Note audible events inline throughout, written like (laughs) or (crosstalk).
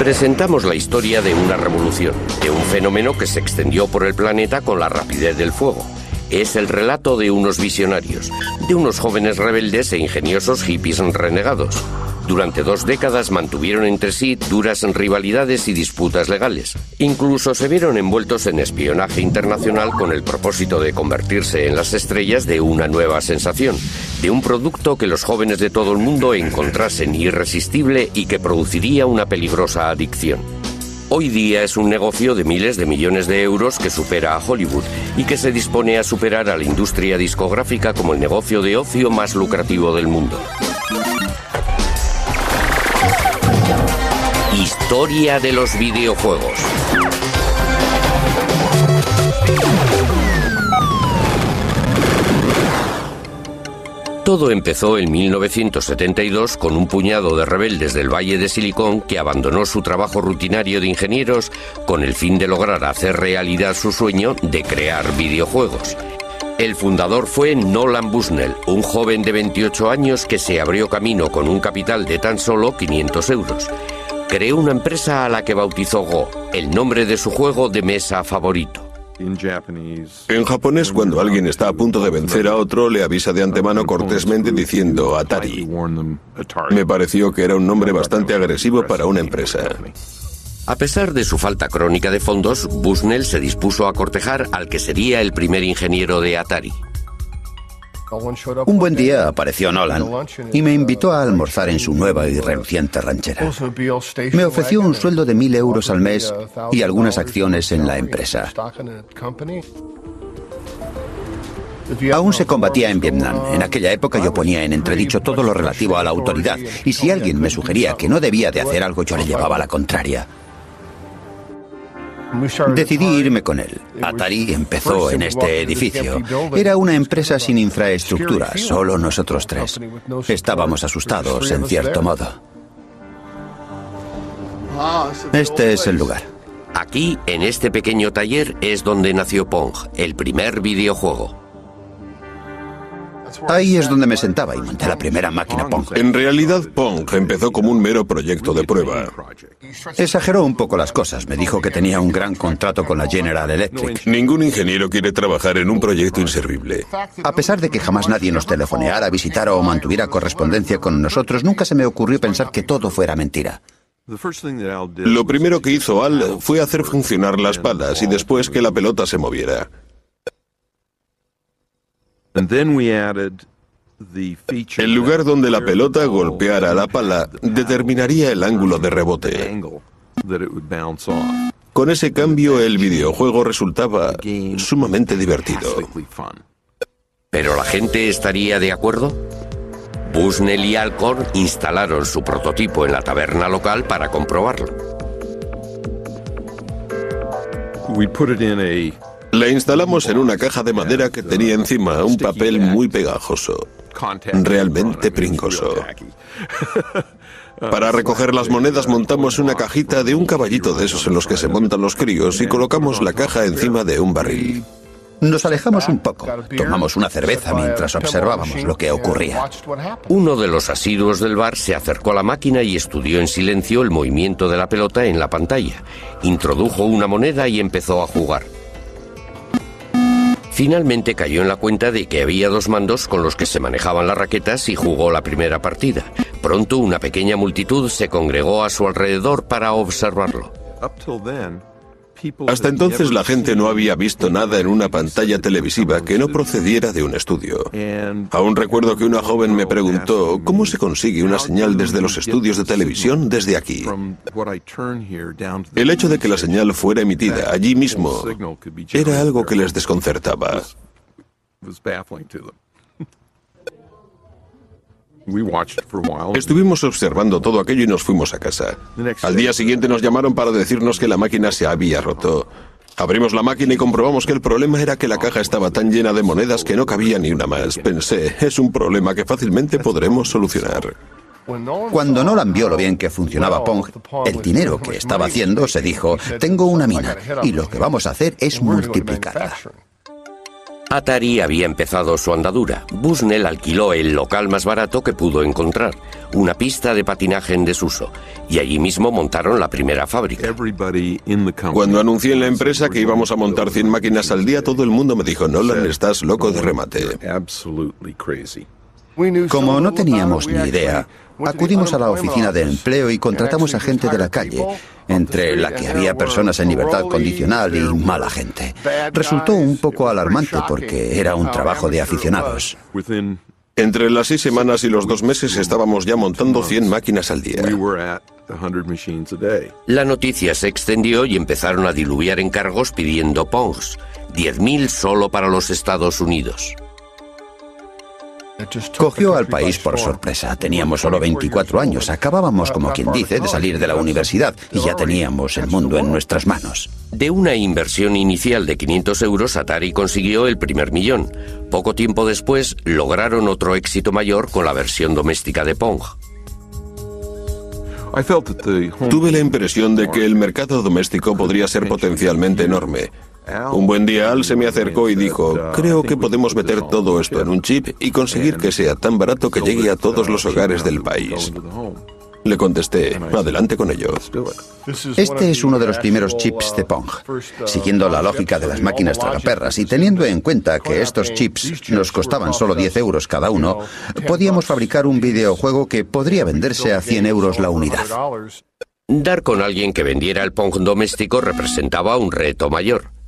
Presentamos la historia de una revolución, de un fenómeno que se extendió por el planeta con la rapidez del fuego. Es el relato de unos visionarios, de unos jóvenes rebeldes e ingeniosos hippies renegados. Durante dos décadas mantuvieron entre sí duras rivalidades y disputas legales. Incluso se vieron envueltos en espionaje internacional con el propósito de convertirse en las estrellas de una nueva sensación, de un producto que los jóvenes de todo el mundo encontrasen irresistible y que produciría una peligrosa adicción. Hoy día es un negocio de miles de millones de euros que supera a Hollywood y que se dispone a superar a la industria discográfica como el negocio de ocio más lucrativo del mundo. Historia de los videojuegos. Todo empezó en 1972 con un puñado de rebeldes del Valle de Silicón que abandonó su trabajo rutinario de ingenieros con el fin de lograr hacer realidad su sueño de crear videojuegos. El fundador fue Nolan Bushnell, un joven de 28 años que se abrió camino con un capital de tan solo 500 euros. Creó una empresa a la que bautizó Go, el nombre de su juego de mesa favorito. En japonés, cuando alguien está a punto de vencer a otro, le avisa de antemano cortésmente diciendo Atari. Me pareció que era un nombre bastante agresivo para una empresa. A pesar de su falta crónica de fondos, Bushnell se dispuso a cortejar al que sería el primer ingeniero de Atari. Un buen día apareció Nolan y me invitó a almorzar en su nueva y reluciente ranchera. Me ofreció un sueldo de mil euros al mes y algunas acciones en la empresa. Aún se combatía en Vietnam. En aquella época yo ponía en entredicho todo lo relativo a la autoridad y si alguien me sugería que no debía de hacer algo yo le llevaba la contraria. Decidí irme con él. Atari empezó en este edificio. Era una empresa sin infraestructura, solo nosotros tres. Estábamos asustados, en cierto modo. Este es el lugar. Aquí, en este pequeño taller, es donde nació Pong, el primer videojuego. Ahí es donde me sentaba y monté la primera máquina Pong. En realidad, Pong empezó como un mero proyecto de prueba. Exageró un poco las cosas. Me dijo que tenía un gran contrato con la General Electric. Ningún ingeniero quiere trabajar en un proyecto inservible. A pesar de que jamás nadie nos telefoneara, visitara o mantuviera correspondencia con nosotros, nunca se me ocurrió pensar que todo fuera mentira. Lo primero que hizo Al fue hacer funcionar las palas y después que la pelota se moviera. El lugar donde la pelota golpeara la pala determinaría el ángulo de rebote. Con ese cambio el videojuego resultaba sumamente divertido. ¿Pero la gente estaría de acuerdo? Bushnell y Alcorn instalaron su prototipo en la taberna local para comprobarlo. La instalamos en una caja de madera que tenía encima un papel muy pegajoso, realmente pringoso. Para recoger las monedas montamos una cajita de un caballito de esos en los que se montan los críos y colocamos la caja encima de un barril. Nos alejamos un poco, tomamos una cerveza mientras observábamos lo que ocurría. Uno de los asiduos del bar se acercó a la máquina y estudió en silencio el movimiento de la pelota en la pantalla. Introdujo una moneda y empezó a jugar. Finalmente cayó en la cuenta de que había dos mandos con los que se manejaban las raquetas y jugó la primera partida. Pronto una pequeña multitud se congregó a su alrededor para observarlo. Hasta entonces la gente no había visto nada en una pantalla televisiva que no procediera de un estudio. Aún recuerdo que una joven me preguntó, ¿cómo se consigue una señal desde los estudios de televisión desde aquí? El hecho de que la señal fuera emitida allí mismo era algo que les desconcertaba. Estuvimos observando todo aquello y nos fuimos a casa. Al día siguiente nos llamaron para decirnos que la máquina se había roto. Abrimos la máquina y comprobamos que el problema era que la caja estaba tan llena de monedas que no cabía ni una más. Pensé, es un problema que fácilmente podremos solucionar. Cuando Nolan vio lo bien que funcionaba Pong, el dinero que estaba haciendo, se dijo, tengo una mina y lo que vamos a hacer es multiplicarla. Atari había empezado su andadura. Busnell alquiló el local más barato que pudo encontrar, una pista de patinaje en desuso, y allí mismo montaron la primera fábrica. Cuando anuncié en la empresa que íbamos a montar 100 máquinas al día, todo el mundo me dijo, Nolan, estás loco de remate. Como no teníamos ni idea, acudimos a la oficina de empleo y contratamos a gente de la calle, entre la que había personas en libertad condicional y mala gente. Resultó un poco alarmante porque era un trabajo de aficionados. Entre las seis semanas y los dos meses estábamos ya montando 100 máquinas al día. La noticia se extendió y empezaron a diluviar encargos pidiendo Pongs, 10.000 solo para los Estados Unidos. Cogió al país por sorpresa. Teníamos solo 24 años. Acabábamos, como quien dice, de salir de la universidad y ya teníamos el mundo en nuestras manos. De una inversión inicial de 500 euros, Atari consiguió el primer millón. Poco tiempo después, lograron otro éxito mayor con la versión doméstica de Pong. Tuve la impresión de que el mercado doméstico podría ser potencialmente enorme. Un buen día Al se me acercó y dijo, creo que podemos meter todo esto en un chip y conseguir que sea tan barato que llegue a todos los hogares del país. Le contesté, adelante con ello. Este es uno de los primeros chips de Pong. Siguiendo la lógica de las máquinas tragaperras y teniendo en cuenta que estos chips nos costaban solo 10 euros cada uno, podíamos fabricar un videojuego que podría venderse a 100 euros la unidad. Dar con alguien que vendiera el Pong doméstico representaba un reto mayor.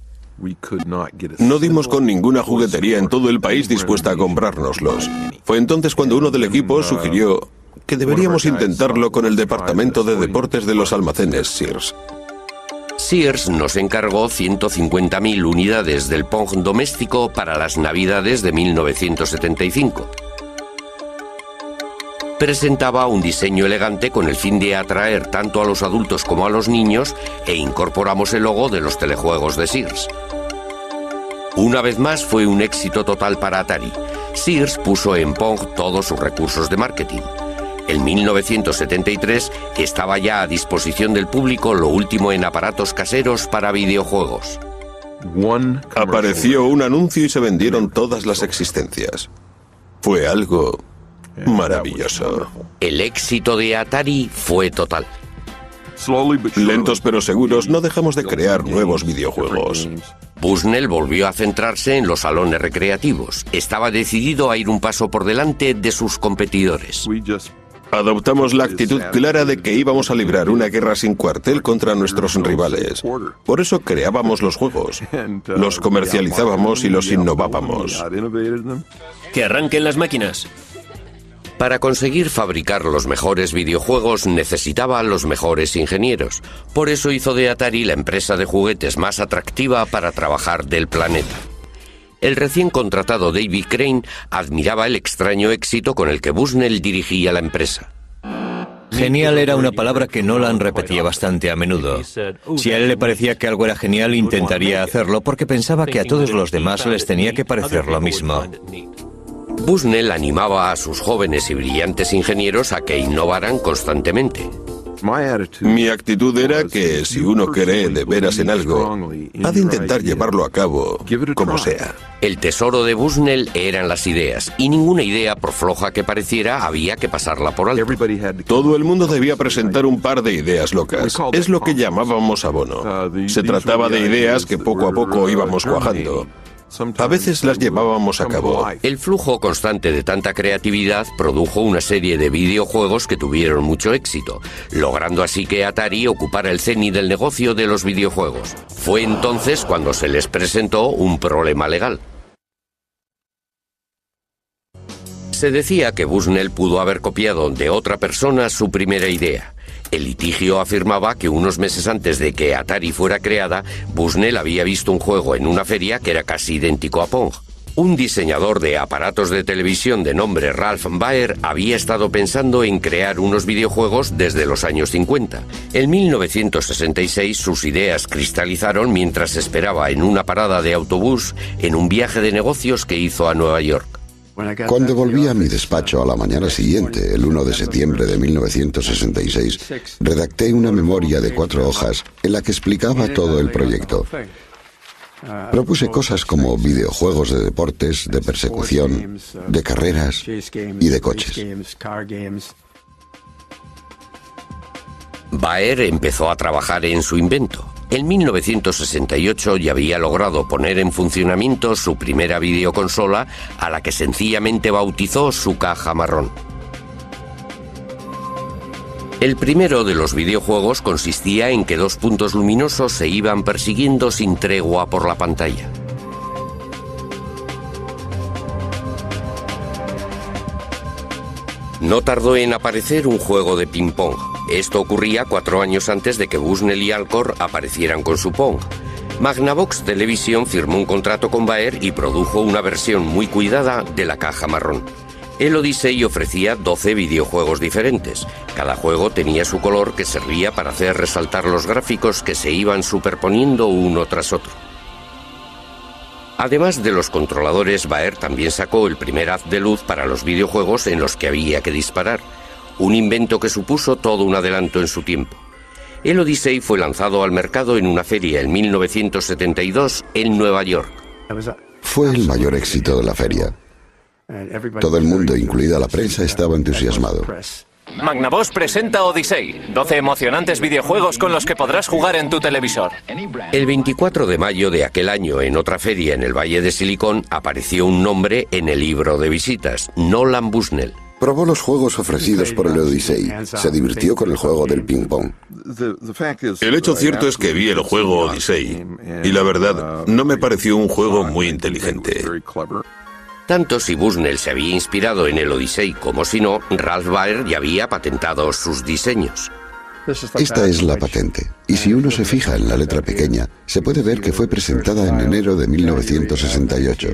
No dimos con ninguna juguetería en todo el país dispuesta a comprárnoslos. Fue entonces cuando uno del equipo sugirió que deberíamos intentarlo con el departamento de deportes de los almacenes Sears. Sears nos encargó 150.000 unidades del Pong doméstico para las Navidades de 1975. Presentaba un diseño elegante con el fin de atraer tanto a los adultos como a los niños e incorporamos el logo de los telejuegos de Sears. Una vez más fue un éxito total para Atari. Sears puso en Pong todos sus recursos de marketing. En 1973 estaba ya a disposición del público lo último en aparatos caseros para videojuegos. Apareció un anuncio y se vendieron todas las existencias. Fue algo maravilloso. El éxito de Atari fue total. Lentos pero seguros, no dejamos de crear nuevos videojuegos. Busnell volvió a centrarse en los salones recreativos. Estaba decidido a ir un paso por delante de sus competidores. Adoptamos la actitud clara de que íbamos a librar una guerra sin cuartel contra nuestros rivales. Por eso creábamos los juegos, los comercializábamos y los innovábamos. Que arranquen las máquinas. Para conseguir fabricar los mejores videojuegos necesitaba los mejores ingenieros. Por eso hizo de Atari la empresa de juguetes más atractiva para trabajar del planeta. El recién contratado David Crane admiraba el extraño éxito con el que Bushnell dirigía la empresa. Genial era una palabra que Nolan repetía bastante a menudo. Si a él le parecía que algo era genial, intentaría hacerlo porque pensaba que a todos los demás les tenía que parecer lo mismo. Busnell animaba a sus jóvenes y brillantes ingenieros a que innovaran constantemente. Mi actitud era que si uno cree de veras en algo, ha de intentar llevarlo a cabo como sea. El tesoro de Busnell eran las ideas, y ninguna idea, por floja que pareciera, había que pasarla por alto. Todo el mundo debía presentar un par de ideas locas. Es lo que llamábamos abono. Se trataba de ideas que poco a poco íbamos cuajando. A veces las llevábamos a cabo. El flujo constante de tanta creatividad produjo una serie de videojuegos que tuvieron mucho éxito, logrando así que Atari ocupara el cenit del negocio de los videojuegos. Fue entonces cuando se les presentó un problema legal. Se decía que Busnell pudo haber copiado de otra persona su primera idea. El litigio afirmaba que unos meses antes de que Atari fuera creada, Busnell había visto un juego en una feria que era casi idéntico a Pong. Un diseñador de aparatos de televisión de nombre Ralph Baer había estado pensando en crear unos videojuegos desde los años 50. En 1966 sus ideas cristalizaron mientras esperaba en una parada de autobús en un viaje de negocios que hizo a Nueva York. Cuando volví a mi despacho a la mañana siguiente, el 1 de septiembre de 1966, redacté una memoria de cuatro hojas en la que explicaba todo el proyecto. Propuse cosas como videojuegos de deportes, de persecución, de carreras y de coches. Baer empezó a trabajar en su invento. En 1968 ya había logrado poner en funcionamiento su primera videoconsola a la que sencillamente bautizó su caja marrón. El primero de los videojuegos consistía en que dos puntos luminosos se iban persiguiendo sin tregua por la pantalla. No tardó en aparecer un juego de ping-pong. Esto ocurría cuatro años antes de que Bushnell y Alcor aparecieran con su Pong. Magnavox Television firmó un contrato con Baer y produjo una versión muy cuidada de la caja marrón. El Odyssey ofrecía 12 videojuegos diferentes. Cada juego tenía su color que servía para hacer resaltar los gráficos que se iban superponiendo uno tras otro. Además de los controladores, Baer también sacó el primer haz de luz para los videojuegos en los que había que disparar un invento que supuso todo un adelanto en su tiempo. El Odyssey fue lanzado al mercado en una feria en 1972 en Nueva York. Fue el mayor éxito de la feria. Todo el mundo, incluida la prensa, estaba entusiasmado. Magnavox presenta Odyssey, 12 emocionantes videojuegos con los que podrás jugar en tu televisor. El 24 de mayo de aquel año, en otra feria en el Valle de Silicón, apareció un nombre en el libro de visitas, Nolan Bushnell. Probó los juegos ofrecidos por el Odyssey. Se divirtió con el juego del ping-pong. El hecho cierto es que vi el juego Odyssey y la verdad no me pareció un juego muy inteligente. Tanto si Bushnell se había inspirado en el Odyssey como si no, Ralph Baer ya había patentado sus diseños. Esta es la patente, y si uno se fija en la letra pequeña, se puede ver que fue presentada en enero de 1968.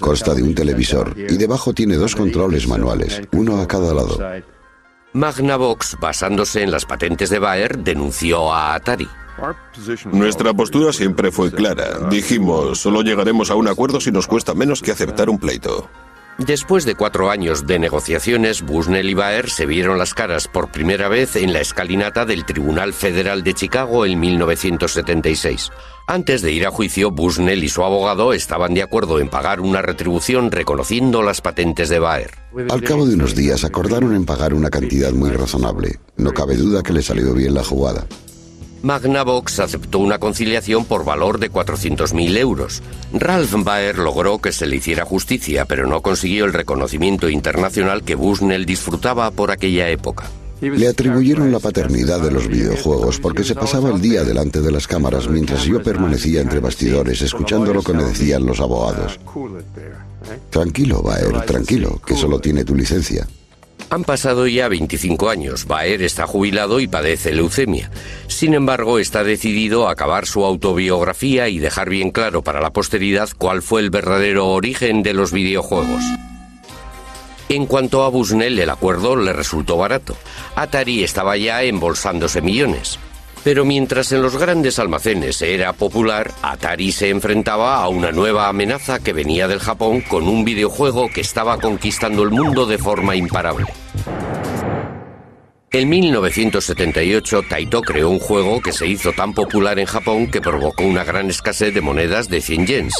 Consta de un televisor y debajo tiene dos controles manuales, uno a cada lado. Magnavox, basándose en las patentes de Baer, denunció a Atari. Nuestra postura siempre fue clara. Dijimos, solo llegaremos a un acuerdo si nos cuesta menos que aceptar un pleito. Después de cuatro años de negociaciones, Bushnell y Baer se vieron las caras por primera vez en la escalinata del Tribunal Federal de Chicago en 1976. Antes de ir a juicio, Bushnell y su abogado estaban de acuerdo en pagar una retribución reconociendo las patentes de Baer. Al cabo de unos días acordaron en pagar una cantidad muy razonable. No cabe duda que le salió bien la jugada. Magnavox aceptó una conciliación por valor de 400.000 euros. Ralph Baer logró que se le hiciera justicia, pero no consiguió el reconocimiento internacional que Bushnell disfrutaba por aquella época. Le atribuyeron la paternidad de los videojuegos porque se pasaba el día delante de las cámaras mientras yo permanecía entre bastidores escuchando lo que me decían los abogados. Tranquilo, Baer, tranquilo, que solo tiene tu licencia. Han pasado ya 25 años. Baer está jubilado y padece leucemia. Sin embargo, está decidido a acabar su autobiografía y dejar bien claro para la posteridad cuál fue el verdadero origen de los videojuegos. En cuanto a Bushnell, el acuerdo le resultó barato. Atari estaba ya embolsándose millones. Pero mientras en los grandes almacenes era popular, Atari se enfrentaba a una nueva amenaza que venía del Japón con un videojuego que estaba conquistando el mundo de forma imparable. En 1978, Taito creó un juego que se hizo tan popular en Japón que provocó una gran escasez de monedas de 100 yens.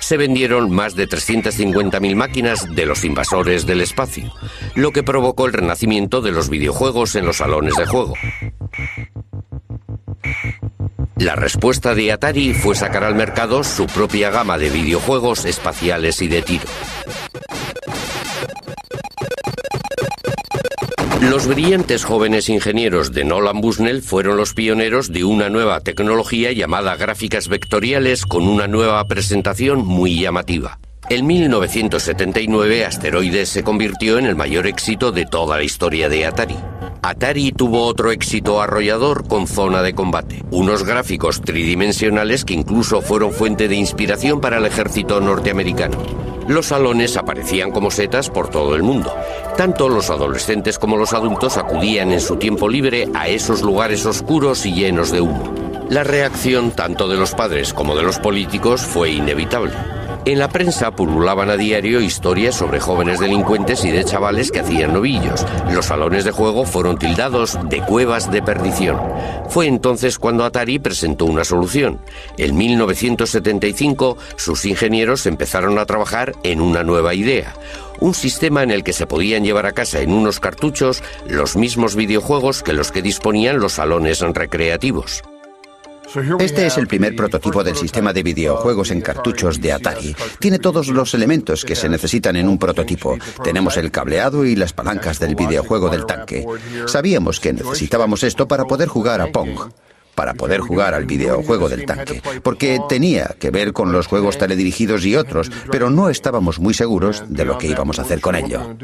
Se vendieron más de 350.000 máquinas de los invasores del espacio, lo que provocó el renacimiento de los videojuegos en los salones de juego. La respuesta de Atari fue sacar al mercado su propia gama de videojuegos espaciales y de tiro. Los brillantes jóvenes ingenieros de Nolan Bushnell fueron los pioneros de una nueva tecnología llamada gráficas vectoriales con una nueva presentación muy llamativa. En 1979, Asteroides se convirtió en el mayor éxito de toda la historia de Atari. Atari tuvo otro éxito arrollador con Zona de Combate, unos gráficos tridimensionales que incluso fueron fuente de inspiración para el ejército norteamericano. Los salones aparecían como setas por todo el mundo. Tanto los adolescentes como los adultos acudían en su tiempo libre a esos lugares oscuros y llenos de humo. La reacción tanto de los padres como de los políticos fue inevitable. En la prensa pululaban a diario historias sobre jóvenes delincuentes y de chavales que hacían novillos. Los salones de juego fueron tildados de cuevas de perdición. Fue entonces cuando Atari presentó una solución. En 1975 sus ingenieros empezaron a trabajar en una nueva idea. Un sistema en el que se podían llevar a casa en unos cartuchos los mismos videojuegos que los que disponían los salones recreativos. Este es el primer prototipo del sistema de videojuegos en cartuchos de Atari. Tiene todos los elementos que se necesitan en un prototipo. Tenemos el cableado y las palancas del videojuego del tanque. Sabíamos que necesitábamos esto para poder jugar a Pong para poder jugar al videojuego del tanque, porque tenía que ver con los juegos teledirigidos y otros, pero no estábamos muy seguros de lo que íbamos a hacer con ello.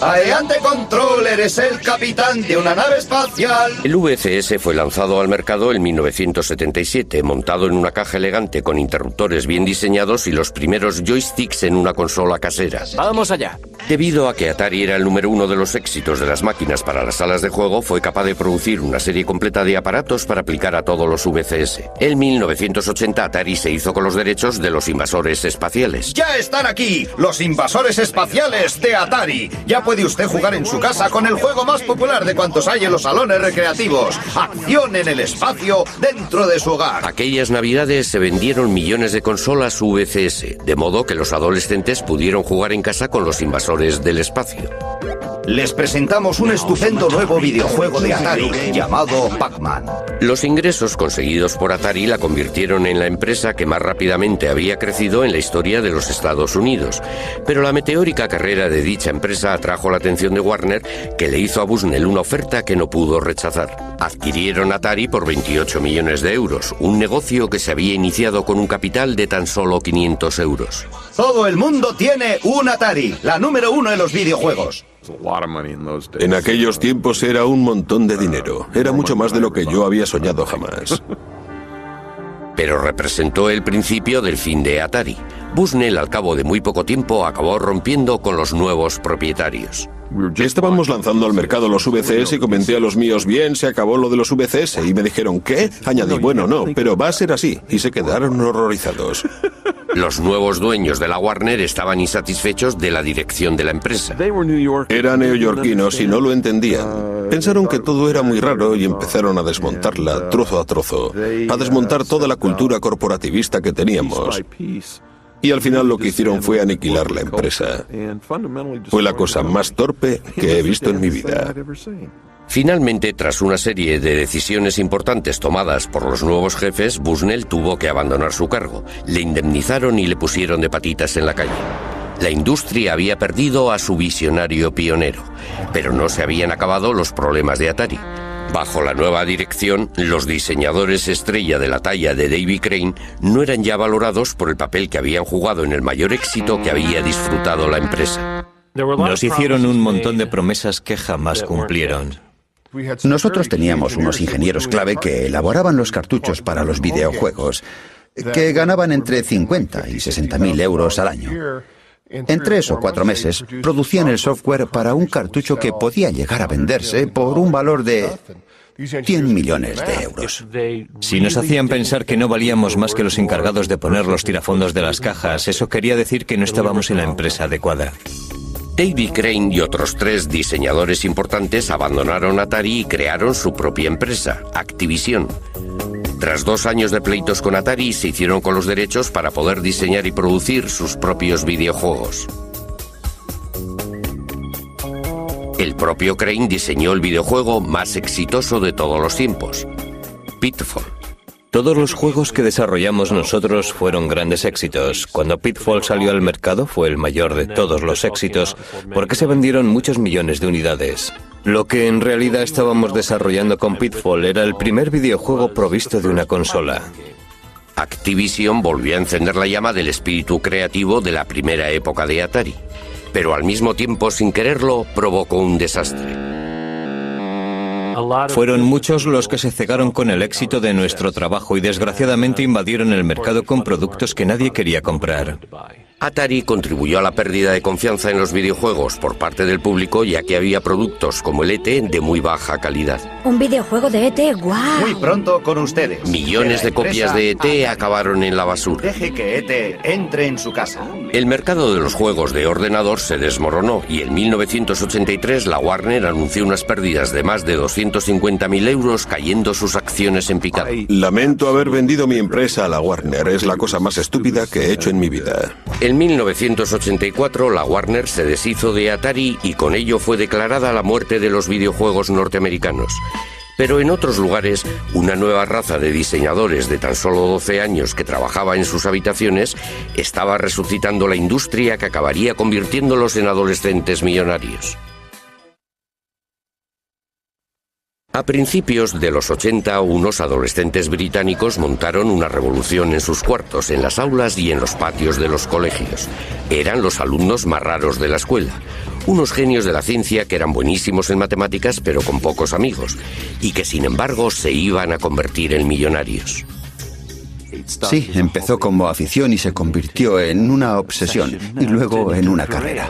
Adelante Controller es el capitán de una nave espacial. El VCS fue lanzado al mercado en 1977, montado en una caja elegante con interruptores bien diseñados y los primeros joysticks en una consola casera. Vamos allá. Debido a que Atari era el número uno de los éxitos de las máquinas para las salas de juego, fue capaz de producir una serie completa de aparatos para aplicar a todos los VCS. En 1980 Atari se hizo con los derechos de los invasores espaciales. ¡Ya están aquí! ¡Los invasores espaciales de Atari! Ya puede usted jugar en su casa con el juego más popular de cuantos hay en los salones recreativos. Acción en el espacio dentro de su hogar. Aquellas navidades se vendieron millones de consolas VCS, de modo que los adolescentes pudieron jugar en casa con los invasores del espacio. Les presentamos un estupendo nuevo videojuego de Atari llamado Pac-Man. Los ingresos conseguidos por Atari la convirtieron en la empresa que más rápidamente había crecido en la historia de los Estados Unidos. Pero la meteórica carrera de dicha empresa atrajo la atención de Warner, que le hizo a Bushnell una oferta que no pudo rechazar. Adquirieron Atari por 28 millones de euros, un negocio que se había iniciado con un capital de tan solo 500 euros. Todo el mundo tiene un Atari, la número uno en los videojuegos. En aquellos tiempos era un montón de dinero. Era mucho más de lo que yo había soñado jamás. Pero representó el principio del fin de Atari. Bushnell al cabo de muy poco tiempo acabó rompiendo con los nuevos propietarios. Estábamos lanzando al mercado los VCS y comenté a los míos, bien, se acabó lo de los VCS. Y me dijeron, ¿qué? Añadí, bueno, no, pero va a ser así. Y se quedaron horrorizados. Los nuevos dueños de la Warner estaban insatisfechos de la dirección de la empresa. Eran neoyorquinos y no lo entendían. Pensaron que todo era muy raro y empezaron a desmontarla trozo a trozo, a desmontar toda la cultura corporativista que teníamos. Y al final lo que hicieron fue aniquilar la empresa. Fue la cosa más torpe que he visto en mi vida. Finalmente, tras una serie de decisiones importantes tomadas por los nuevos jefes, Bushnell tuvo que abandonar su cargo. Le indemnizaron y le pusieron de patitas en la calle. La industria había perdido a su visionario pionero, pero no se habían acabado los problemas de Atari. Bajo la nueva dirección, los diseñadores estrella de la talla de David Crane no eran ya valorados por el papel que habían jugado en el mayor éxito que había disfrutado la empresa. Nos hicieron un montón de promesas que jamás cumplieron. Nosotros teníamos unos ingenieros clave que elaboraban los cartuchos para los videojuegos, que ganaban entre 50 y 60 mil euros al año. En tres o cuatro meses producían el software para un cartucho que podía llegar a venderse por un valor de 100 millones de euros. Si nos hacían pensar que no valíamos más que los encargados de poner los tirafondos de las cajas, eso quería decir que no estábamos en la empresa adecuada. David Crane y otros tres diseñadores importantes abandonaron Atari y crearon su propia empresa, Activision. Tras dos años de pleitos con Atari, se hicieron con los derechos para poder diseñar y producir sus propios videojuegos. El propio Crane diseñó el videojuego más exitoso de todos los tiempos, Pitfall. Todos los juegos que desarrollamos nosotros fueron grandes éxitos. Cuando Pitfall salió al mercado fue el mayor de todos los éxitos porque se vendieron muchos millones de unidades. Lo que en realidad estábamos desarrollando con Pitfall era el primer videojuego provisto de una consola. Activision volvió a encender la llama del espíritu creativo de la primera época de Atari, pero al mismo tiempo, sin quererlo, provocó un desastre. Fueron muchos los que se cegaron con el éxito de nuestro trabajo y desgraciadamente invadieron el mercado con productos que nadie quería comprar. Atari contribuyó a la pérdida de confianza en los videojuegos por parte del público ya que había productos como el ET de muy baja calidad. Un videojuego de ET, guau. Muy pronto con ustedes. Millones de copias de ET acabaron en la basura. Deje que ET entre en su casa. El mercado de los juegos de ordenador se desmoronó y en 1983 la Warner anunció unas pérdidas de más de 250.000 euros cayendo sus acciones en picado. Lamento haber vendido mi empresa a la Warner. Es la cosa más estúpida que he hecho en mi vida. En 1984 la Warner se deshizo de Atari y con ello fue declarada la muerte de los videojuegos norteamericanos. Pero en otros lugares, una nueva raza de diseñadores de tan solo 12 años que trabajaba en sus habitaciones estaba resucitando la industria que acabaría convirtiéndolos en adolescentes millonarios. A principios de los 80, unos adolescentes británicos montaron una revolución en sus cuartos, en las aulas y en los patios de los colegios. Eran los alumnos más raros de la escuela. Unos genios de la ciencia que eran buenísimos en matemáticas pero con pocos amigos, y que sin embargo se iban a convertir en millonarios. Sí, empezó como afición y se convirtió en una obsesión, y luego en una carrera.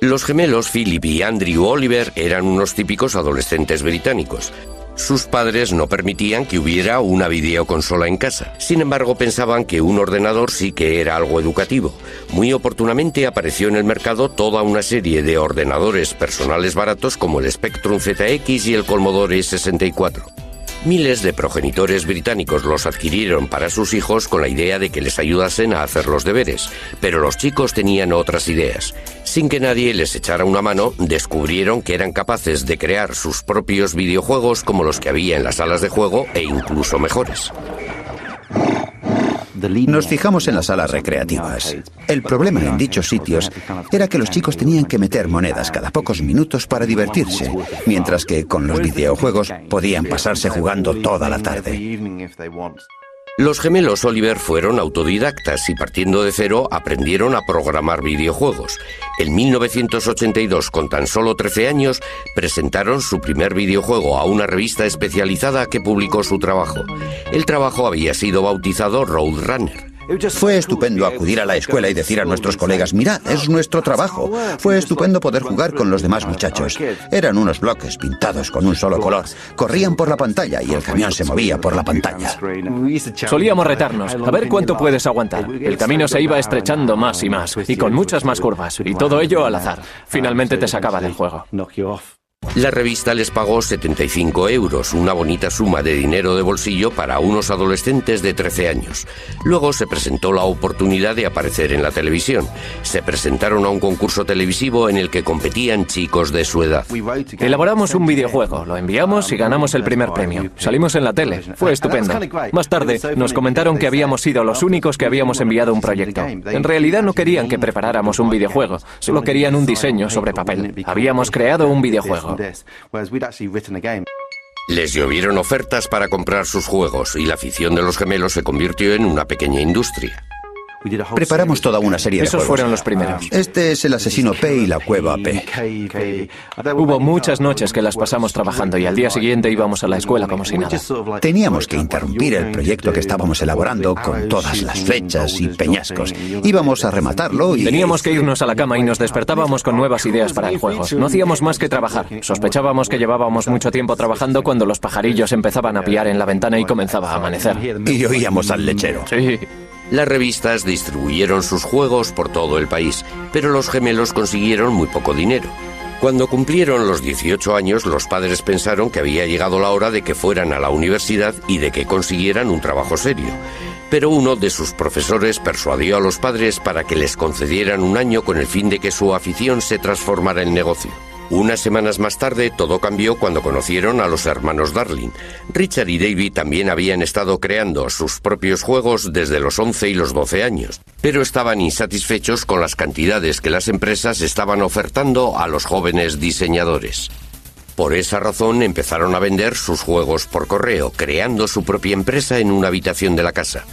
Los gemelos Philip y Andrew Oliver eran unos típicos adolescentes británicos. Sus padres no permitían que hubiera una videoconsola en casa. Sin embargo, pensaban que un ordenador sí que era algo educativo. Muy oportunamente apareció en el mercado toda una serie de ordenadores personales baratos como el Spectrum ZX y el Commodore 64. Miles de progenitores británicos los adquirieron para sus hijos con la idea de que les ayudasen a hacer los deberes, pero los chicos tenían otras ideas. Sin que nadie les echara una mano, descubrieron que eran capaces de crear sus propios videojuegos como los que había en las salas de juego e incluso mejores. Nos fijamos en las salas recreativas. El problema en dichos sitios era que los chicos tenían que meter monedas cada pocos minutos para divertirse, mientras que con los videojuegos podían pasarse jugando toda la tarde. Los gemelos Oliver fueron autodidactas y partiendo de cero aprendieron a programar videojuegos. En 1982, con tan solo 13 años, presentaron su primer videojuego a una revista especializada que publicó su trabajo. El trabajo había sido bautizado Roadrunner. Fue estupendo acudir a la escuela y decir a nuestros colegas, mirad, es nuestro trabajo. Fue estupendo poder jugar con los demás muchachos. Eran unos bloques pintados con un solo color. Corrían por la pantalla y el camión se movía por la pantalla. Solíamos retarnos, a ver cuánto puedes aguantar. El camino se iba estrechando más y más, y con muchas más curvas, y todo ello al azar. Finalmente te sacaba del juego. La revista les pagó 75 euros, una bonita suma de dinero de bolsillo para unos adolescentes de 13 años. Luego se presentó la oportunidad de aparecer en la televisión. Se presentaron a un concurso televisivo en el que competían chicos de su edad. Elaboramos un videojuego, lo enviamos y ganamos el primer premio. Salimos en la tele, fue estupendo. Más tarde nos comentaron que habíamos sido los únicos que habíamos enviado un proyecto. En realidad no querían que preparáramos un videojuego, solo querían un diseño sobre papel. Habíamos creado un videojuego. Les llovieron ofertas para comprar sus juegos y la afición de los gemelos se convirtió en una pequeña industria. Preparamos toda una serie de Esos juegos. fueron los primeros. Este es el asesino P y la cueva P. Hubo muchas noches que las pasamos trabajando y al día siguiente íbamos a la escuela como si nada. Teníamos que interrumpir el proyecto que estábamos elaborando con todas las flechas y peñascos. Íbamos a rematarlo y... Teníamos que irnos a la cama y nos despertábamos con nuevas ideas para el juego. No hacíamos más que trabajar. Sospechábamos que llevábamos mucho tiempo trabajando cuando los pajarillos empezaban a piar en la ventana y comenzaba a amanecer. Y oíamos al lechero. Sí. Las revistas distribuyeron sus juegos por todo el país, pero los gemelos consiguieron muy poco dinero. Cuando cumplieron los 18 años, los padres pensaron que había llegado la hora de que fueran a la universidad y de que consiguieran un trabajo serio. Pero uno de sus profesores persuadió a los padres para que les concedieran un año con el fin de que su afición se transformara en negocio. Unas semanas más tarde todo cambió cuando conocieron a los hermanos Darling. Richard y David también habían estado creando sus propios juegos desde los 11 y los 12 años, pero estaban insatisfechos con las cantidades que las empresas estaban ofertando a los jóvenes diseñadores. Por esa razón empezaron a vender sus juegos por correo, creando su propia empresa en una habitación de la casa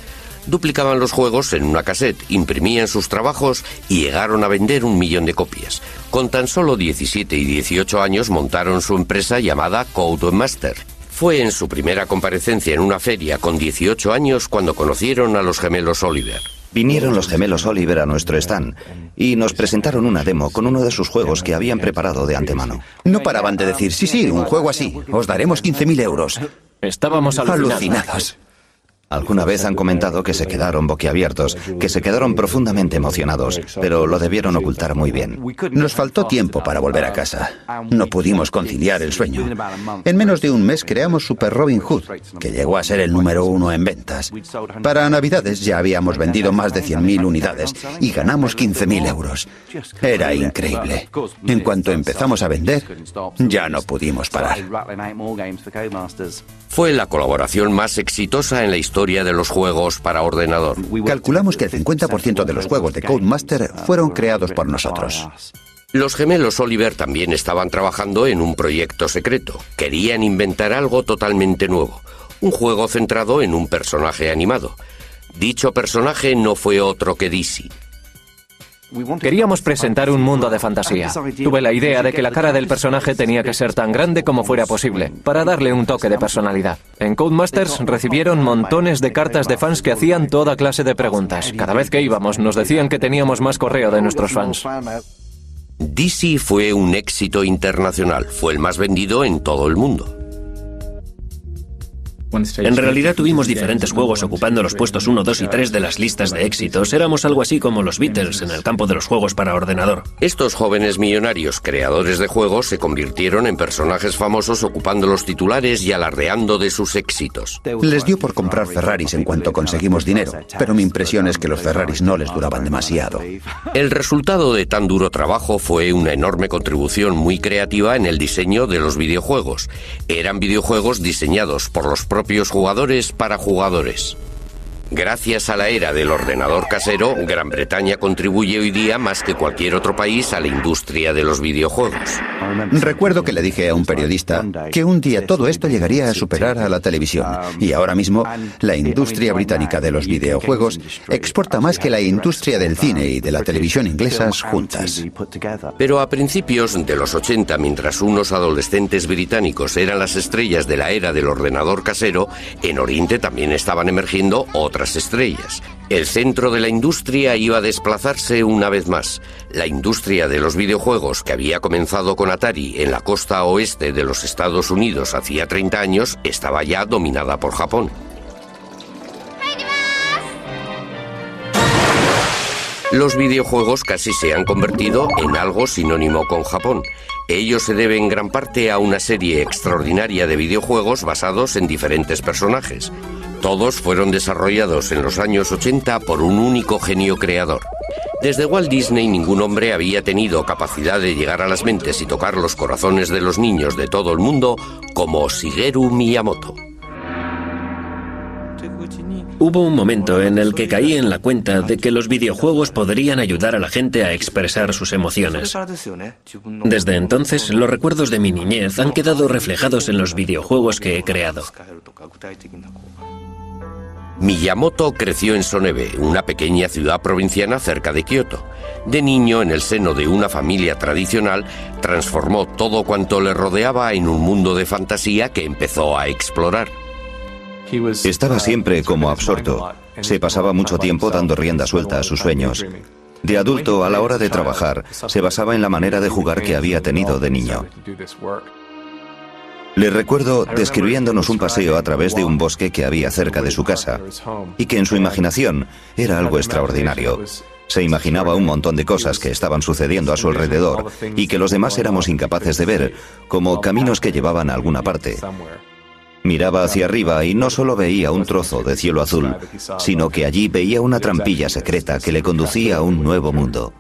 duplicaban los juegos en una cassette, imprimían sus trabajos y llegaron a vender un millón de copias. Con tan solo 17 y 18 años montaron su empresa llamada Codemaster. Fue en su primera comparecencia en una feria con 18 años cuando conocieron a los gemelos Oliver. Vinieron los gemelos Oliver a nuestro stand y nos presentaron una demo con uno de sus juegos que habían preparado de antemano. No paraban de decir, sí, sí, un juego así, os daremos 15.000 euros. Estábamos alucinados. Alguna vez han comentado que se quedaron boquiabiertos, que se quedaron profundamente emocionados, pero lo debieron ocultar muy bien. Nos faltó tiempo para volver a casa. No pudimos conciliar el sueño. En menos de un mes creamos Super Robin Hood, que llegó a ser el número uno en ventas. Para Navidades ya habíamos vendido más de 100.000 unidades y ganamos 15.000 euros. Era increíble. En cuanto empezamos a vender, ya no pudimos parar. Fue la colaboración más exitosa en la historia de los juegos para ordenador. Calculamos que el 50% de los juegos de Codemaster fueron creados por nosotros. Los gemelos Oliver también estaban trabajando en un proyecto secreto. Querían inventar algo totalmente nuevo, un juego centrado en un personaje animado. Dicho personaje no fue otro que DC. Queríamos presentar un mundo de fantasía. Tuve la idea de que la cara del personaje tenía que ser tan grande como fuera posible, para darle un toque de personalidad. En Codemasters recibieron montones de cartas de fans que hacían toda clase de preguntas. Cada vez que íbamos nos decían que teníamos más correo de nuestros fans. DC fue un éxito internacional, fue el más vendido en todo el mundo. En realidad tuvimos diferentes juegos ocupando los puestos 1, 2 y 3 de las listas de éxitos. Éramos algo así como los Beatles en el campo de los juegos para ordenador. Estos jóvenes millonarios creadores de juegos se convirtieron en personajes famosos ocupando los titulares y alardeando de sus éxitos. Les dio por comprar Ferraris en cuanto conseguimos dinero, pero mi impresión es que los Ferraris no les duraban demasiado. El resultado de tan duro trabajo fue una enorme contribución muy creativa en el diseño de los videojuegos. Eran videojuegos diseñados por los propios propios jugadores para jugadores. Gracias a la era del ordenador casero, Gran Bretaña contribuye hoy día más que cualquier otro país a la industria de los videojuegos. Recuerdo que le dije a un periodista que un día todo esto llegaría a superar a la televisión. Y ahora mismo, la industria británica de los videojuegos exporta más que la industria del cine y de la televisión inglesas juntas. Pero a principios de los 80, mientras unos adolescentes británicos eran las estrellas de la era del ordenador casero, en Oriente también estaban emergiendo otras estrellas. El centro de la industria iba a desplazarse una vez más. La industria de los videojuegos, que había comenzado con Atari en la costa oeste de los Estados Unidos hacía 30 años, estaba ya dominada por Japón. Los videojuegos casi se han convertido en algo sinónimo con Japón. Ello se debe en gran parte a una serie extraordinaria de videojuegos basados en diferentes personajes. Todos fueron desarrollados en los años 80 por un único genio creador. Desde Walt Disney ningún hombre había tenido capacidad de llegar a las mentes y tocar los corazones de los niños de todo el mundo como Shigeru Miyamoto. Hubo un momento en el que caí en la cuenta de que los videojuegos podrían ayudar a la gente a expresar sus emociones. Desde entonces, los recuerdos de mi niñez han quedado reflejados en los videojuegos que he creado. Miyamoto creció en Sonebe, una pequeña ciudad provinciana cerca de Kioto. De niño, en el seno de una familia tradicional, transformó todo cuanto le rodeaba en un mundo de fantasía que empezó a explorar. Estaba siempre como absorto. Se pasaba mucho tiempo dando rienda suelta a sus sueños. De adulto, a la hora de trabajar, se basaba en la manera de jugar que había tenido de niño. Le recuerdo describiéndonos un paseo a través de un bosque que había cerca de su casa y que en su imaginación era algo extraordinario. Se imaginaba un montón de cosas que estaban sucediendo a su alrededor y que los demás éramos incapaces de ver, como caminos que llevaban a alguna parte. Miraba hacia arriba y no solo veía un trozo de cielo azul, sino que allí veía una trampilla secreta que le conducía a un nuevo mundo.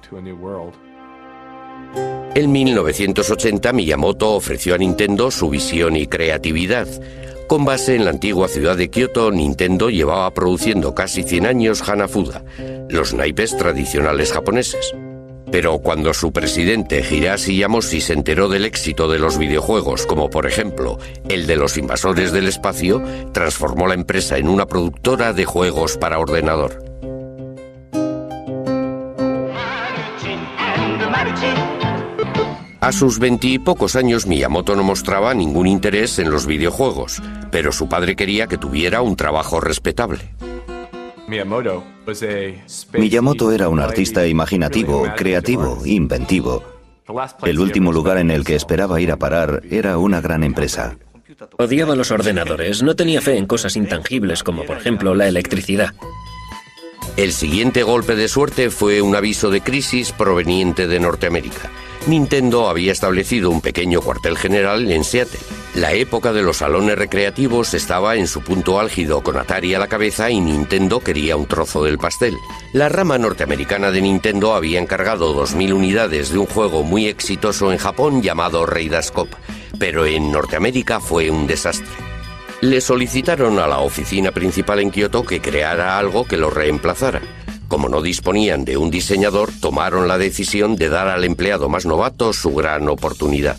En 1980 Miyamoto ofreció a Nintendo su visión y creatividad. Con base en la antigua ciudad de Kioto, Nintendo llevaba produciendo casi 100 años Hanafuda, los naipes tradicionales japoneses. Pero cuando su presidente Hiroshi Yamoshi se enteró del éxito de los videojuegos, como por ejemplo el de los invasores del espacio, transformó la empresa en una productora de juegos para ordenador. A sus veintipocos años Miyamoto no mostraba ningún interés en los videojuegos, pero su padre quería que tuviera un trabajo respetable. Miyamoto era un artista imaginativo, creativo, inventivo. El último lugar en el que esperaba ir a parar era una gran empresa. Odiaba los ordenadores, no tenía fe en cosas intangibles como por ejemplo la electricidad. El siguiente golpe de suerte fue un aviso de crisis proveniente de Norteamérica. Nintendo había establecido un pequeño cuartel general en Seattle. La época de los salones recreativos estaba en su punto álgido con Atari a la cabeza y Nintendo quería un trozo del pastel. La rama norteamericana de Nintendo había encargado 2.000 unidades de un juego muy exitoso en Japón llamado Raiders Cop, pero en Norteamérica fue un desastre. Le solicitaron a la oficina principal en Kioto que creara algo que lo reemplazara. Como no disponían de un diseñador, tomaron la decisión de dar al empleado más novato su gran oportunidad.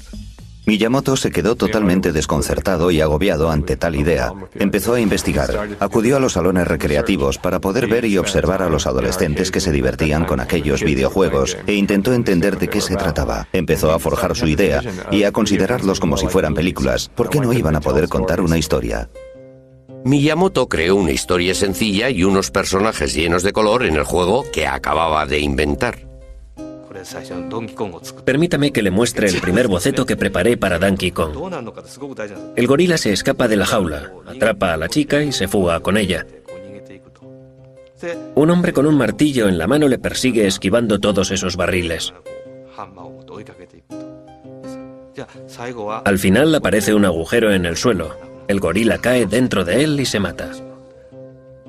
Miyamoto se quedó totalmente desconcertado y agobiado ante tal idea. Empezó a investigar. Acudió a los salones recreativos para poder ver y observar a los adolescentes que se divertían con aquellos videojuegos e intentó entender de qué se trataba. Empezó a forjar su idea y a considerarlos como si fueran películas. ¿Por qué no iban a poder contar una historia? Miyamoto creó una historia sencilla y unos personajes llenos de color en el juego que acababa de inventar. Permítame que le muestre el primer boceto que preparé para Donkey Kong. El gorila se escapa de la jaula, atrapa a la chica y se fuga con ella. Un hombre con un martillo en la mano le persigue esquivando todos esos barriles. Al final aparece un agujero en el suelo. El gorila cae dentro de él y se mata.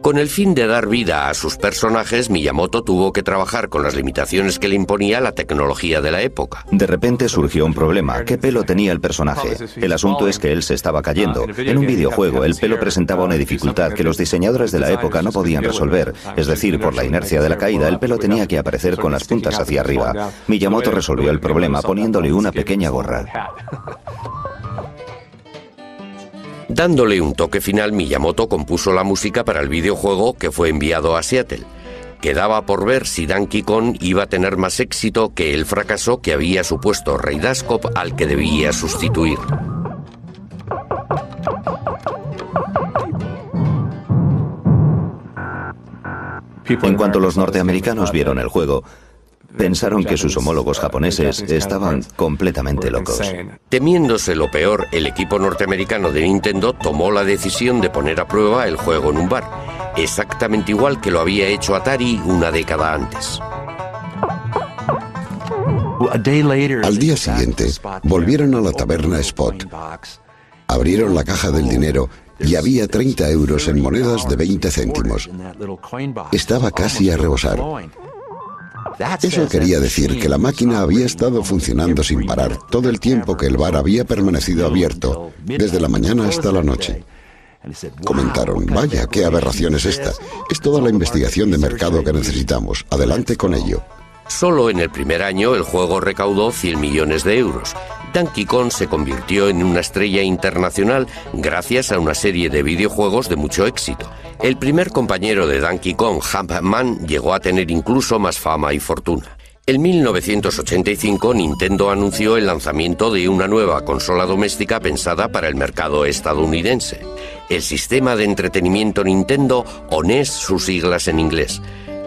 Con el fin de dar vida a sus personajes, Miyamoto tuvo que trabajar con las limitaciones que le imponía la tecnología de la época. De repente surgió un problema. ¿Qué pelo tenía el personaje? El asunto es que él se estaba cayendo. En un videojuego, el pelo presentaba una dificultad que los diseñadores de la época no podían resolver. Es decir, por la inercia de la caída, el pelo tenía que aparecer con las puntas hacia arriba. Miyamoto resolvió el problema poniéndole una pequeña gorra. Dándole un toque final, Miyamoto compuso la música para el videojuego que fue enviado a Seattle. Quedaba por ver si Donkey Kong iba a tener más éxito que el fracaso que había supuesto Rey Dascop al que debía sustituir. En cuanto los norteamericanos vieron el juego, pensaron que sus homólogos japoneses estaban completamente locos. Temiéndose lo peor, el equipo norteamericano de Nintendo tomó la decisión de poner a prueba el juego en un bar, exactamente igual que lo había hecho Atari una década antes. Al día siguiente, volvieron a la taberna Spot. Abrieron la caja del dinero y había 30 euros en monedas de 20 céntimos. Estaba casi a rebosar. Eso quería decir que la máquina había estado funcionando sin parar todo el tiempo que el bar había permanecido abierto, desde la mañana hasta la noche. Comentaron, vaya, qué aberración es esta. Es toda la investigación de mercado que necesitamos. Adelante con ello. Solo en el primer año el juego recaudó 100 millones de euros. Donkey Kong se convirtió en una estrella internacional gracias a una serie de videojuegos de mucho éxito. El primer compañero de Donkey Kong, Man, llegó a tener incluso más fama y fortuna. En 1985 Nintendo anunció el lanzamiento de una nueva consola doméstica pensada para el mercado estadounidense. El sistema de entretenimiento Nintendo, o NES, sus siglas en inglés.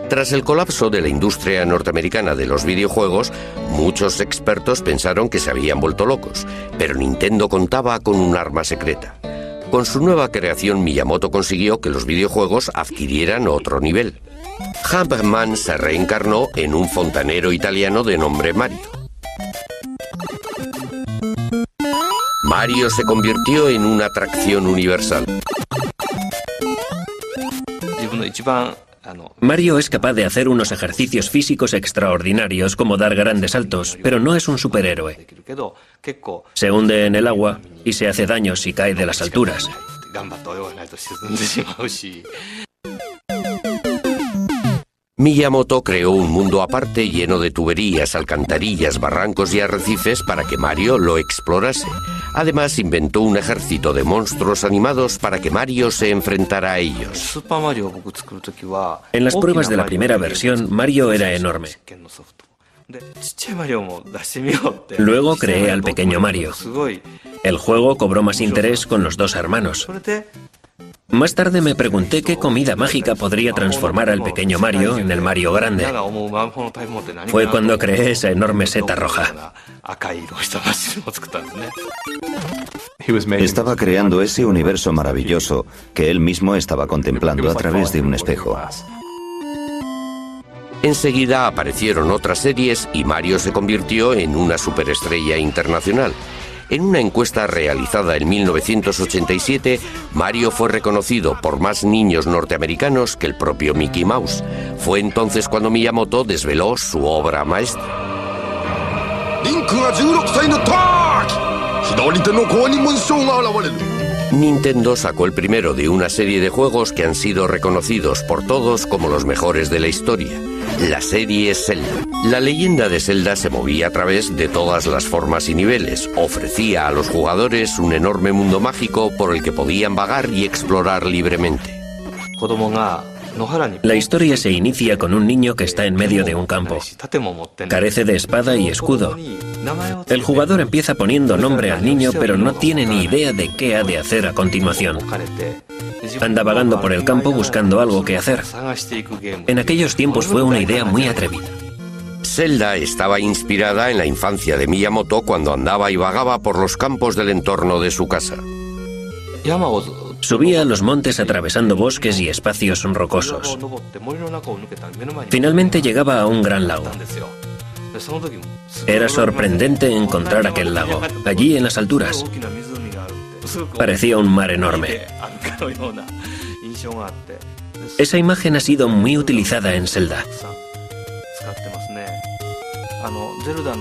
Tras el colapso de la industria norteamericana de los videojuegos, muchos expertos pensaron que se habían vuelto locos, pero Nintendo contaba con un arma secreta. Con su nueva creación, Miyamoto consiguió que los videojuegos adquirieran otro nivel. Humpman se reencarnó en un fontanero italiano de nombre Mario. Mario se convirtió en una atracción universal. Mario es capaz de hacer unos ejercicios físicos extraordinarios como dar grandes saltos, pero no es un superhéroe. Se hunde en el agua y se hace daño si cae de las alturas. (laughs) Miyamoto creó un mundo aparte lleno de tuberías, alcantarillas, barrancos y arrecifes para que Mario lo explorase. Además, inventó un ejército de monstruos animados para que Mario se enfrentara a ellos. En las pruebas de la primera versión, Mario era enorme. (laughs) Luego creé al pequeño Mario. El juego cobró más interés con los dos hermanos. Más tarde me pregunté qué comida mágica podría transformar al pequeño Mario en el Mario grande. Fue cuando creé esa enorme seta roja. Estaba creando ese universo maravilloso que él mismo estaba contemplando a través de un espejo. Enseguida aparecieron otras series y Mario se convirtió en una superestrella internacional. En una encuesta realizada en 1987, Mario fue reconocido por más niños norteamericanos que el propio Mickey Mouse. Fue entonces cuando Miyamoto desveló su obra maestra. Nintendo sacó el primero de una serie de juegos que han sido reconocidos por todos como los mejores de la historia. La serie Zelda. La leyenda de Zelda se movía a través de todas las formas y niveles. Ofrecía a los jugadores un enorme mundo mágico por el que podían vagar y explorar libremente. La historia se inicia con un niño que está en medio de un campo. Carece de espada y escudo. El jugador empieza poniendo nombre al niño, pero no tiene ni idea de qué ha de hacer a continuación. Anda vagando por el campo buscando algo que hacer. En aquellos tiempos fue una idea muy atrevida. Zelda estaba inspirada en la infancia de Miyamoto cuando andaba y vagaba por los campos del entorno de su casa. Subía a los montes atravesando bosques y espacios rocosos. Finalmente llegaba a un gran lago. Era sorprendente encontrar aquel lago, allí en las alturas. Parecía un mar enorme. Esa imagen ha sido muy utilizada en Zelda.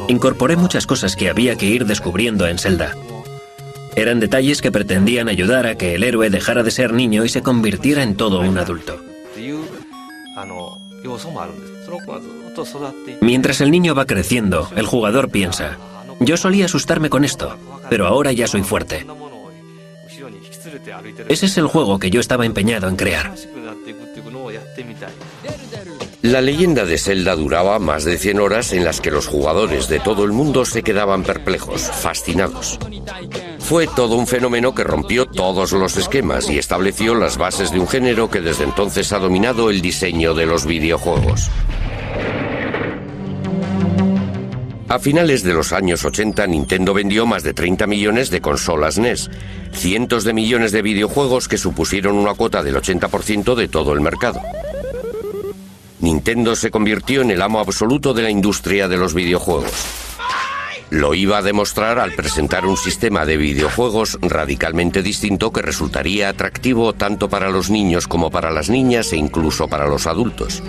Incorporé muchas cosas que había que ir descubriendo en Zelda. Eran detalles que pretendían ayudar a que el héroe dejara de ser niño y se convirtiera en todo un adulto. Mientras el niño va creciendo, el jugador piensa, yo solía asustarme con esto, pero ahora ya soy fuerte. Ese es el juego que yo estaba empeñado en crear. La leyenda de Zelda duraba más de 100 horas en las que los jugadores de todo el mundo se quedaban perplejos, fascinados. Fue todo un fenómeno que rompió todos los esquemas y estableció las bases de un género que desde entonces ha dominado el diseño de los videojuegos. A finales de los años 80, Nintendo vendió más de 30 millones de consolas NES, cientos de millones de videojuegos que supusieron una cuota del 80% de todo el mercado. Nintendo se convirtió en el amo absoluto de la industria de los videojuegos. Lo iba a demostrar al presentar un sistema de videojuegos radicalmente distinto que resultaría atractivo tanto para los niños como para las niñas e incluso para los adultos.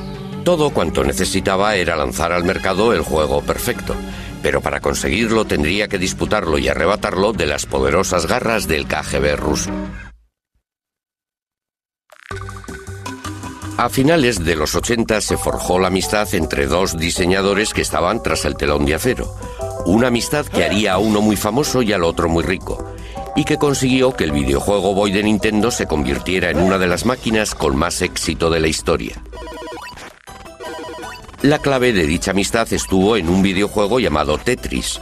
Todo cuanto necesitaba era lanzar al mercado el juego perfecto, pero para conseguirlo tendría que disputarlo y arrebatarlo de las poderosas garras del KGB ruso. A finales de los 80 se forjó la amistad entre dos diseñadores que estaban tras el telón de acero. Una amistad que haría a uno muy famoso y al otro muy rico, y que consiguió que el videojuego Boy de Nintendo se convirtiera en una de las máquinas con más éxito de la historia. La clave de dicha amistad estuvo en un videojuego llamado Tetris.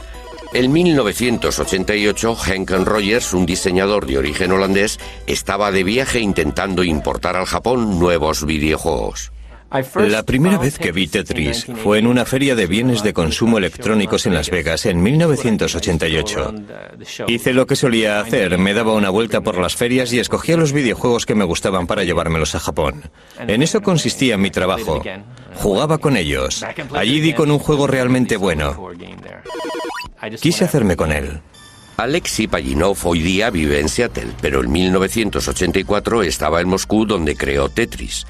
En 1988, Henk Rogers, un diseñador de origen holandés, estaba de viaje intentando importar al Japón nuevos videojuegos. La primera vez que vi Tetris fue en una feria de bienes de consumo electrónicos en Las Vegas en 1988. Hice lo que solía hacer, me daba una vuelta por las ferias y escogía los videojuegos que me gustaban para llevármelos a Japón. En eso consistía mi trabajo. Jugaba con ellos. Allí di con un juego realmente bueno. Quise hacerme con él. Alexei Pajinov hoy día vive en Seattle, pero en 1984 estaba en Moscú donde creó Tetris.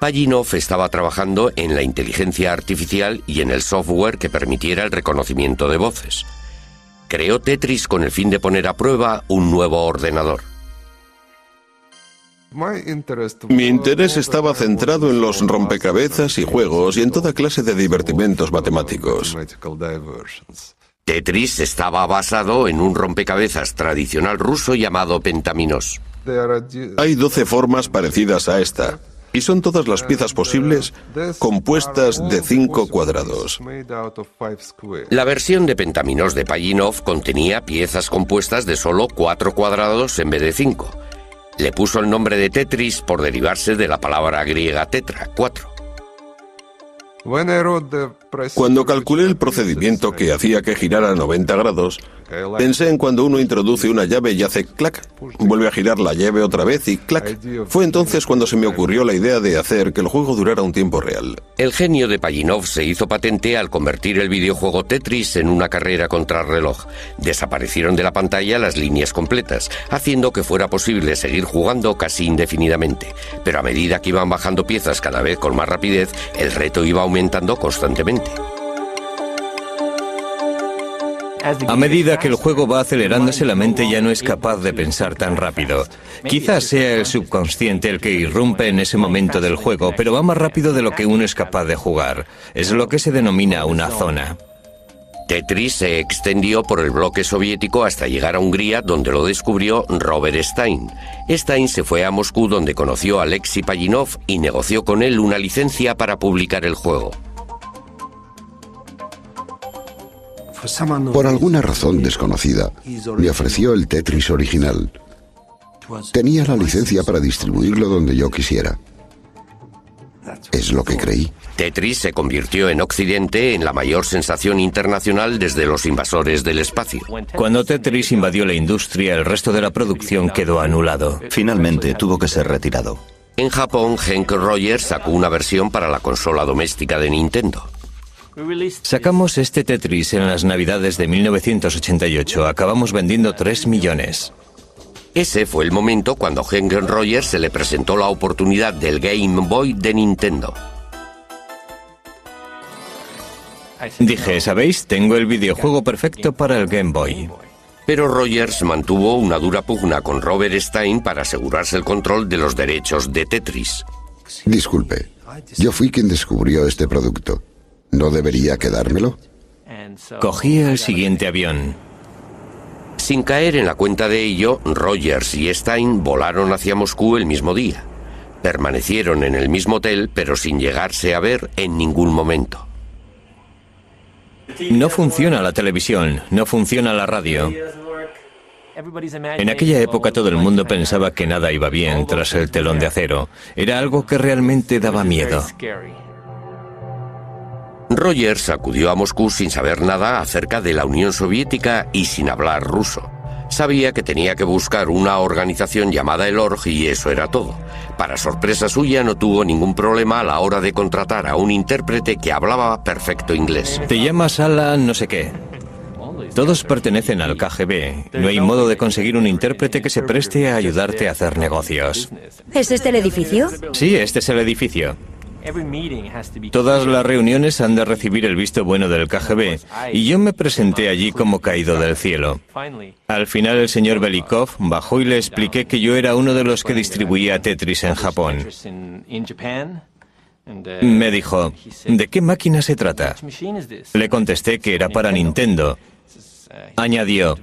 Pajinov estaba trabajando en la inteligencia artificial y en el software que permitiera el reconocimiento de voces. Creó Tetris con el fin de poner a prueba un nuevo ordenador. Mi interés estaba centrado en los rompecabezas y juegos y en toda clase de divertimentos matemáticos. Tetris estaba basado en un rompecabezas tradicional ruso llamado Pentaminos. Hay 12 formas parecidas a esta y son todas las piezas posibles compuestas de cinco cuadrados. La versión de Pentaminos de Pajinov contenía piezas compuestas de solo cuatro cuadrados en vez de cinco. Le puso el nombre de Tetris por derivarse de la palabra griega tetra, cuatro. Cuando calculé el procedimiento que hacía que girara 90 grados, pensé en cuando uno introduce una llave y hace clac, vuelve a girar la llave otra vez y clac. Fue entonces cuando se me ocurrió la idea de hacer que el juego durara un tiempo real. El genio de Payinov se hizo patente al convertir el videojuego Tetris en una carrera contra reloj. Desaparecieron de la pantalla las líneas completas, haciendo que fuera posible seguir jugando casi indefinidamente. Pero a medida que iban bajando piezas cada vez con más rapidez, el reto iba aumentando constantemente. A medida que el juego va acelerándose, la mente ya no es capaz de pensar tan rápido. Quizás sea el subconsciente el que irrumpe en ese momento del juego, pero va más rápido de lo que uno es capaz de jugar. Es lo que se denomina una zona. Tetris se extendió por el bloque soviético hasta llegar a Hungría, donde lo descubrió Robert Stein. Stein se fue a Moscú, donde conoció a Alexei Payinov y negoció con él una licencia para publicar el juego. Por alguna razón desconocida, me ofreció el Tetris original. Tenía la licencia para distribuirlo donde yo quisiera. Es lo que creí. Tetris se convirtió en Occidente en la mayor sensación internacional desde los invasores del espacio. Cuando Tetris invadió la industria, el resto de la producción quedó anulado. Finalmente tuvo que ser retirado. En Japón, Henk Rogers sacó una versión para la consola doméstica de Nintendo. Sacamos este Tetris en las Navidades de 1988. Acabamos vendiendo 3 millones. Ese fue el momento cuando Henk Rogers se le presentó la oportunidad del Game Boy de Nintendo. Dije, ¿sabéis? Tengo el videojuego perfecto para el Game Boy. Pero Rogers mantuvo una dura pugna con Robert Stein para asegurarse el control de los derechos de Tetris. Disculpe, yo fui quien descubrió este producto. ¿No debería quedármelo? Cogí el siguiente avión. Sin caer en la cuenta de ello, Rogers y Stein volaron hacia Moscú el mismo día. Permanecieron en el mismo hotel, pero sin llegarse a ver en ningún momento. No funciona la televisión, no funciona la radio. En aquella época todo el mundo pensaba que nada iba bien tras el telón de acero. Era algo que realmente daba miedo. Rogers acudió a Moscú sin saber nada acerca de la Unión Soviética y sin hablar ruso. Sabía que tenía que buscar una organización llamada el ORG y eso era todo. Para sorpresa suya no tuvo ningún problema a la hora de contratar a un intérprete que hablaba perfecto inglés. Te llamas Alan no sé qué. Todos pertenecen al KGB. No hay modo de conseguir un intérprete que se preste a ayudarte a hacer negocios. ¿Es este el edificio? Sí, este es el edificio. Todas las reuniones han de recibir el visto bueno del KGB y yo me presenté allí como caído del cielo. Al final el señor Belikov bajó y le expliqué que yo era uno de los que distribuía Tetris en Japón. Me dijo, ¿de qué máquina se trata? Le contesté que era para Nintendo. Añadió,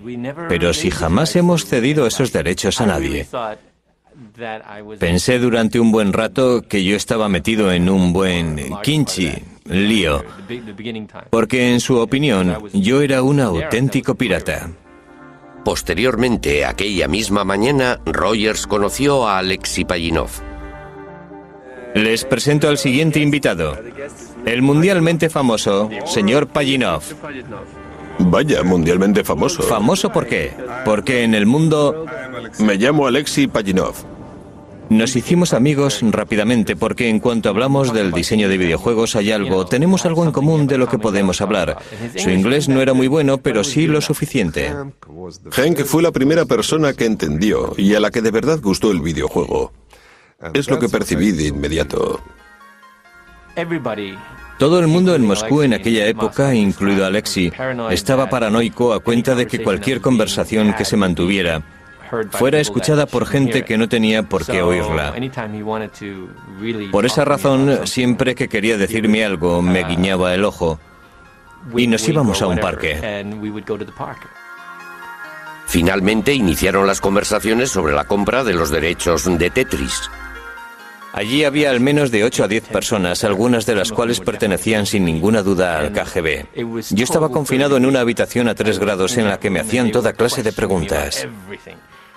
pero si jamás hemos cedido esos derechos a nadie. Pensé durante un buen rato que yo estaba metido en un buen kinchi, lío, porque en su opinión yo era un auténtico pirata. Posteriormente, aquella misma mañana, Rogers conoció a Alexei Payinov. Les presento al siguiente invitado, el mundialmente famoso señor Payinov. Vaya, mundialmente famoso. ¿Famoso por qué? Porque en el mundo... Me llamo Alexei Payinov. Nos hicimos amigos rápidamente porque en cuanto hablamos del diseño de videojuegos hay algo, tenemos algo en común de lo que podemos hablar. Su inglés no era muy bueno, pero sí lo suficiente. Hank fue la primera persona que entendió y a la que de verdad gustó el videojuego. Es lo que percibí de inmediato. Todo el mundo en Moscú en aquella época, incluido Alexi, estaba paranoico a cuenta de que cualquier conversación que se mantuviera fuera escuchada por gente que no tenía por qué oírla. Por esa razón, siempre que quería decirme algo, me guiñaba el ojo y nos íbamos a un parque. Finalmente iniciaron las conversaciones sobre la compra de los derechos de Tetris. Allí había al menos de 8 a 10 personas, algunas de las cuales pertenecían sin ninguna duda al KGB. Yo estaba confinado en una habitación a 3 grados en la que me hacían toda clase de preguntas.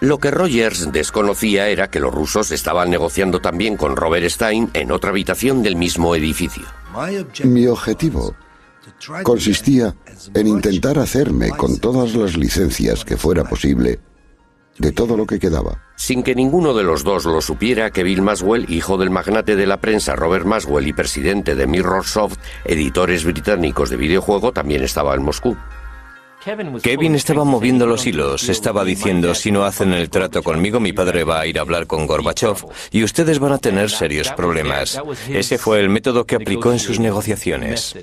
Lo que Rogers desconocía era que los rusos estaban negociando también con Robert Stein en otra habitación del mismo edificio. Mi objetivo consistía en intentar hacerme con todas las licencias que fuera posible de todo lo que quedaba. Sin que ninguno de los dos lo supiera, que Bill Maswell, hijo del magnate de la prensa Robert Maswell y presidente de Mirrorsoft, editores británicos de videojuego, también estaba en Moscú. Kevin estaba moviendo los hilos, estaba diciendo, si no hacen el trato conmigo, mi padre va a ir a hablar con Gorbachev y ustedes van a tener serios problemas. Ese fue el método que aplicó en sus negociaciones.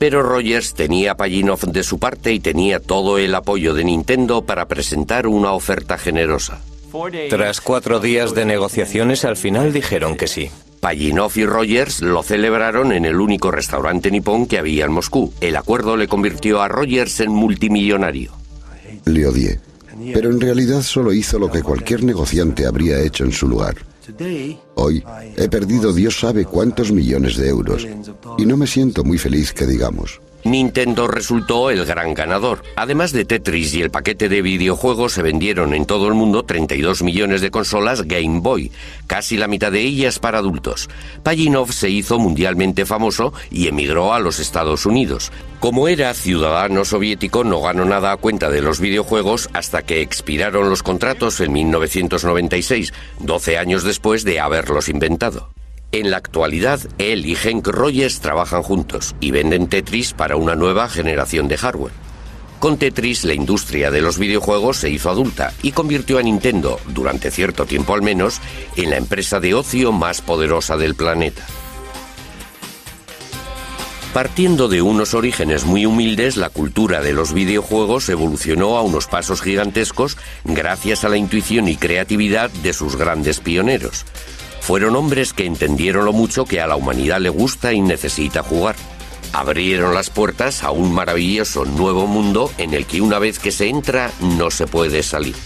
Pero Rogers tenía a Pajinov de su parte y tenía todo el apoyo de Nintendo para presentar una oferta generosa. Tras cuatro días de negociaciones, al final dijeron que sí. Pajinov y Rogers lo celebraron en el único restaurante nipón que había en Moscú. El acuerdo le convirtió a Rogers en multimillonario. Le odié, pero en realidad solo hizo lo que cualquier negociante habría hecho en su lugar. Hoy he perdido Dios sabe cuántos millones de euros y no me siento muy feliz que digamos. Nintendo resultó el gran ganador. Además de Tetris y el paquete de videojuegos, se vendieron en todo el mundo 32 millones de consolas Game Boy, casi la mitad de ellas para adultos. Pajinov se hizo mundialmente famoso y emigró a los Estados Unidos. Como era ciudadano soviético, no ganó nada a cuenta de los videojuegos hasta que expiraron los contratos en 1996, 12 años después de haberlos inventado. En la actualidad, él y Henk Rogers trabajan juntos y venden Tetris para una nueva generación de hardware. Con Tetris, la industria de los videojuegos se hizo adulta y convirtió a Nintendo, durante cierto tiempo al menos, en la empresa de ocio más poderosa del planeta. Partiendo de unos orígenes muy humildes, la cultura de los videojuegos evolucionó a unos pasos gigantescos gracias a la intuición y creatividad de sus grandes pioneros. Fueron hombres que entendieron lo mucho que a la humanidad le gusta y necesita jugar. Abrieron las puertas a un maravilloso nuevo mundo en el que una vez que se entra no se puede salir.